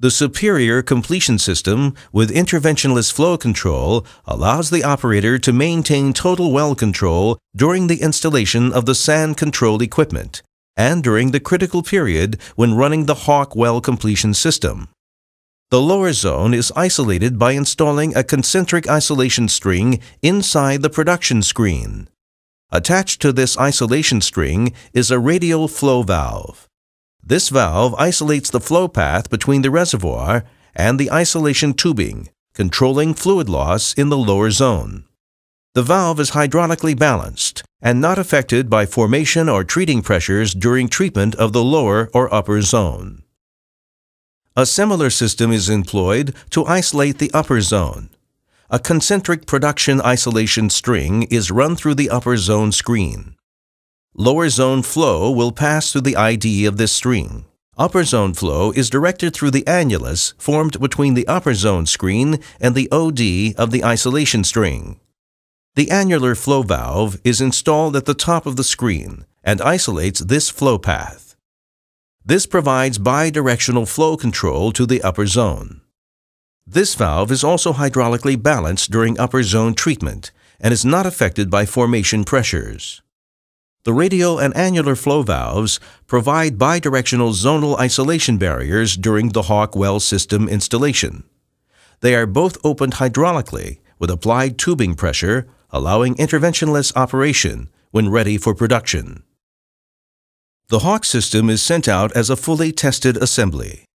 The superior completion system with interventionless flow control allows the operator to maintain total well control during the installation of the sand control equipment and during the critical period when running the HAWC well completion system. The lower zone is isolated by installing a concentric isolation string inside the production screen. Attached to this isolation string is a radial flow valve. This valve isolates the flow path between the reservoir and the isolation tubing, controlling fluid loss in the lower zone. The valve is hydraulically balanced and not affected by formation or treating pressures during treatment of the lower or upper zone. A similar system is employed to isolate the upper zone. A concentric production isolation string is run through the upper zone screen. Lower zone flow will pass through the ID of this string. Upper zone flow is directed through the annulus formed between the upper zone screen and the OD of the isolation string. The annular flow valve is installed at the top of the screen and isolates this flow path. This provides bidirectional flow control to the upper zone. This valve is also hydraulically balanced during upper zone treatment and is not affected by formation pressures. The radial and annular flow valves provide bidirectional zonal isolation barriers during the HAWC well system installation. They are both opened hydraulically with applied tubing pressure, allowing interventionless operation when ready for production. The HAWC system is sent out as a fully tested assembly.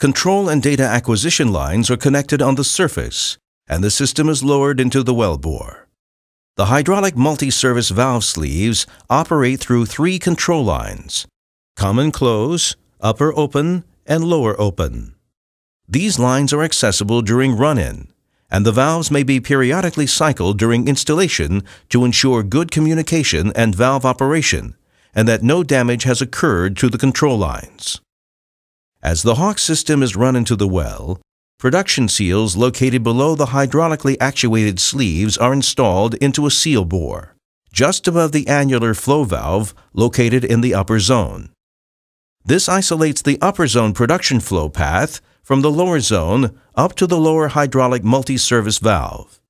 Control and data acquisition lines are connected on the surface, and the system is lowered into the wellbore. The hydraulic multi-service valve sleeves operate through three control lines, common close, upper open, and lower open. These lines are accessible during run-in, and the valves may be periodically cycled during installation to ensure good communication and valve operation, and that no damage has occurred to the control lines. As the HAWC system is run into the well, Production seals located below the hydraulically actuated sleeves are installed into a seal bore, just above the annular flow valve located in the upper zone. This isolates the upper zone production flow path from the lower zone up to the lower hydraulic multi-service valve.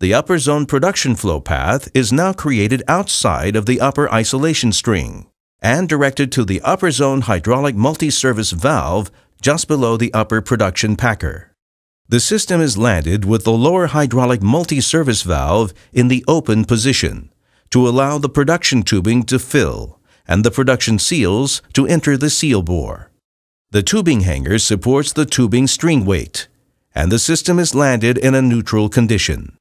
The upper zone production flow path is now created outside of the upper isolation string and directed to the upper zone hydraulic multi-service valve just below the upper production packer. The system is landed with the lower hydraulic multi-service valve in the open position to allow the production tubing to fill and the production seals to enter the seal bore. The tubing hanger supports the tubing string weight, and the system is landed in a neutral condition.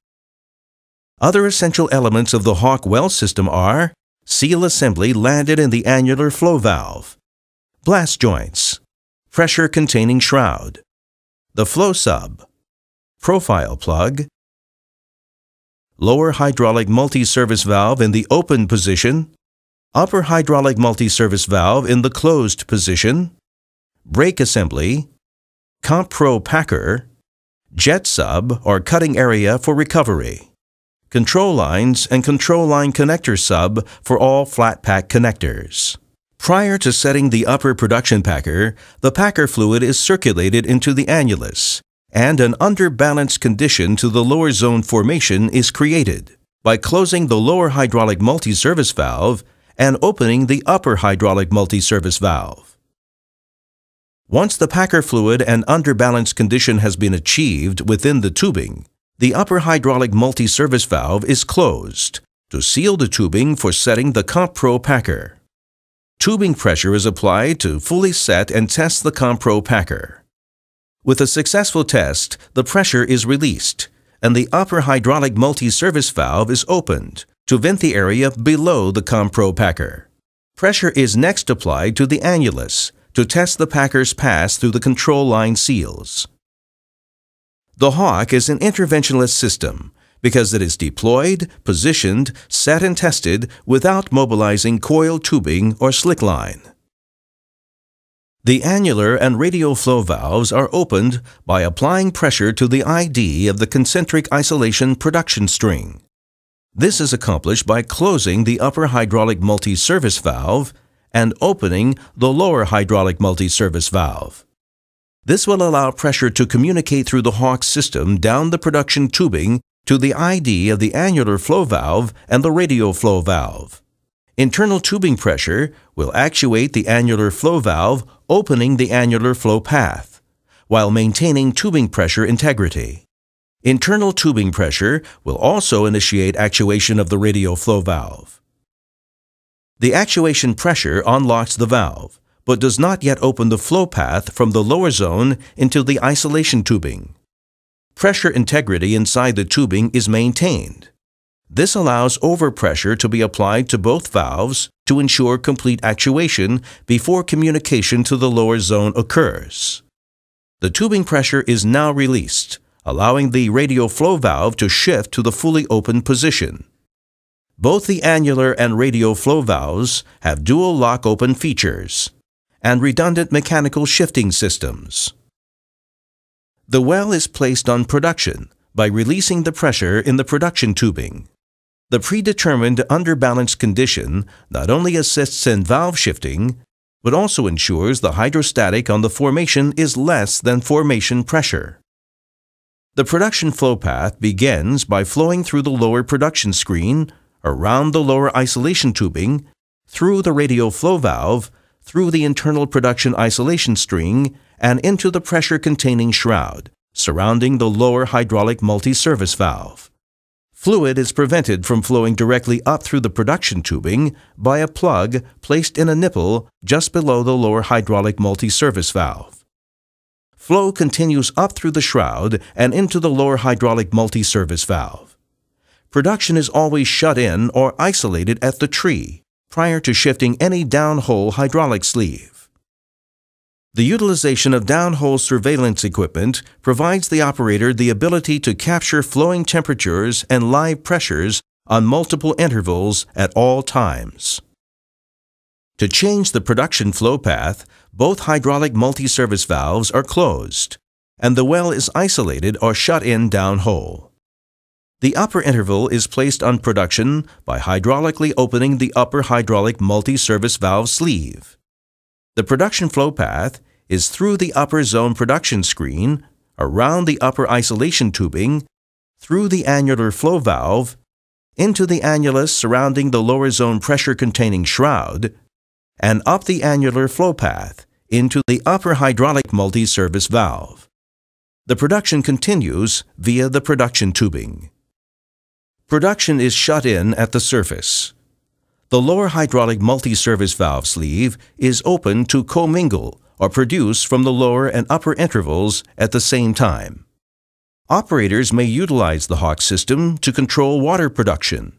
Other essential elements of the HAWC well system are seal assembly landed in the annular flow valve, blast joints, pressure containing shroud, the flow sub, profile plug, lower hydraulic multi-service valve in the open position, upper hydraulic multi-service valve in the closed position, brake assembly, CompPro packer, jet sub or cutting area for recovery, control lines and control line connector sub for all flat pack connectors. Prior to setting the upper production packer, the packer fluid is circulated into the annulus, and an underbalanced condition to the lower zone formation is created by closing the lower hydraulic multi-service valve and opening the upper hydraulic multi-service valve. Once the packer fluid and underbalanced condition has been achieved within the tubing, the upper hydraulic multi-service valve is closed to seal the tubing for setting the CompPro packer. Tubing pressure is applied to fully set and test the CompPro packer. With a successful test, the pressure is released, and the upper hydraulic multi-service valve is opened to vent the area below the CompPro packer. Pressure is next applied to the annulus to test the packer's pass through the control line seals. The HAWC is an interventionless system because it is deployed, positioned, set and tested without mobilizing coil tubing or slick line. The annular and radial flow valves are opened by applying pressure to the ID of the concentric isolation production string. This is accomplished by closing the upper hydraulic multi-service valve and opening the lower hydraulic multi-service valve. This will allow pressure to communicate through the HAWC system down the production tubing to the ID of the annular flow valve and the radial flow valve. Internal tubing pressure will actuate the annular flow valve, opening the annular flow path, while maintaining tubing pressure integrity. Internal tubing pressure will also initiate actuation of the radial flow valve. The actuation pressure unlocks the valve, but does not yet open the flow path from the lower zone into the isolation tubing. Pressure integrity inside the tubing is maintained. This allows overpressure to be applied to both valves to ensure complete actuation before communication to the lower zone occurs. The tubing pressure is now released, allowing the radial flow valve to shift to the fully open position. Both the annular and radial flow valves have dual lock open features and redundant mechanical shifting systems. The well is placed on production by releasing the pressure in the production tubing. The predetermined underbalanced condition not only assists in valve shifting, but also ensures the hydrostatic on the formation is less than formation pressure. The production flow path begins by flowing through the lower production screen, around the lower isolation tubing, through the radial flow valve, through the internal production isolation string, and into the pressure-containing shroud, surrounding the lower hydraulic multi-service valve. Fluid is prevented from flowing directly up through the production tubing by a plug placed in a nipple just below the lower hydraulic multi-service valve. Flow continues up through the shroud and into the lower hydraulic multi-service valve. Production is always shut in or isolated at the tree prior to shifting any downhole hydraulic sleeve. The utilization of downhole surveillance equipment provides the operator the ability to capture flowing temperatures and live pressures on multiple intervals at all times. To change the production flow path, both hydraulic multi-service valves are closed, and the well is isolated or shut in downhole. The upper interval is placed on production by hydraulically opening the upper hydraulic multi-service valve sleeve. The production flow path is through the upper zone production screen, around the upper isolation tubing, through the annular flow valve, into the annulus surrounding the lower zone pressure containing shroud, and up the annular flow path into the upper hydraulic multi-service valve. The production continues via the production tubing. Production is shut in at the surface. The lower hydraulic multi-service valve sleeve is open to commingle or produce from the lower and upper intervals at the same time. Operators may utilize the HAWC system to control water production.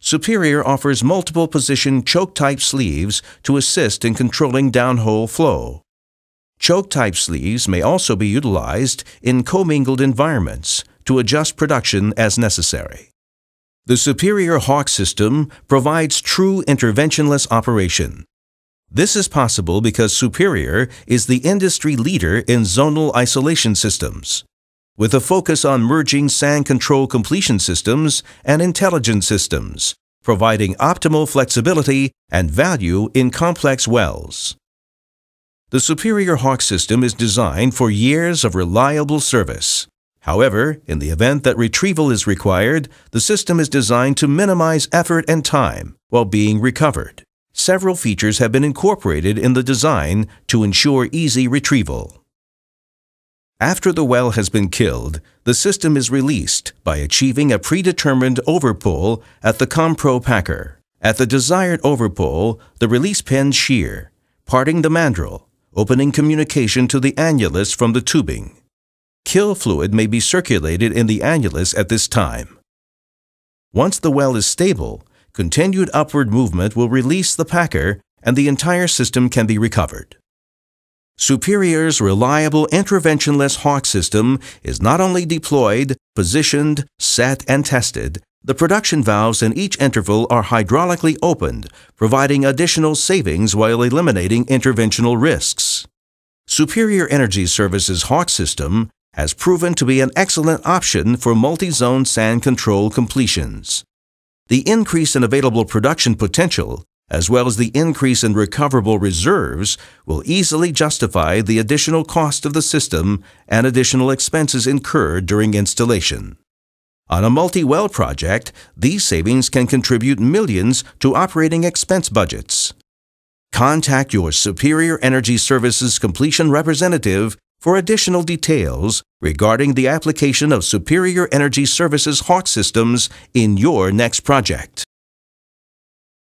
Superior offers multiple position choke-type sleeves to assist in controlling downhole flow. Choke-type sleeves may also be utilized in commingled environments to adjust production as necessary. The Superior HAWC system provides true interventionless operation. This is possible because Superior is the industry leader in zonal isolation systems, with a focus on merging sand control completion systems and intelligence systems, providing optimal flexibility and value in complex wells. The Superior HAWC system is designed for years of reliable service. However, in the event that retrieval is required, the system is designed to minimize effort and time while being recovered. Several features have been incorporated in the design to ensure easy retrieval. After the well has been killed, the system is released by achieving a predetermined overpull at the CompPro packer. At the desired overpull, the release pins shear, parting the mandrel, opening communication to the annulus from the tubing. Kill fluid may be circulated in the annulus at this time. Once the well is stable, continued upward movement will release the packer and the entire system can be recovered. Superior's reliable interventionless HAWC system is not only deployed, positioned, set, and tested, the production valves in each interval are hydraulically opened, providing additional savings while eliminating interventional risks. Superior Energy Services HAWC system has proven to be an excellent option for multi-zone sand control completions. The increase in available production potential as well as the increase in recoverable reserves, will easily justify the additional cost of the system and additional expenses incurred during installation. On a multi-well project, these savings can contribute millions to operating expense budgets. Contact your Superior Energy Services completion representative for additional details regarding the application of Superior Energy Services HAWC systems in your next project.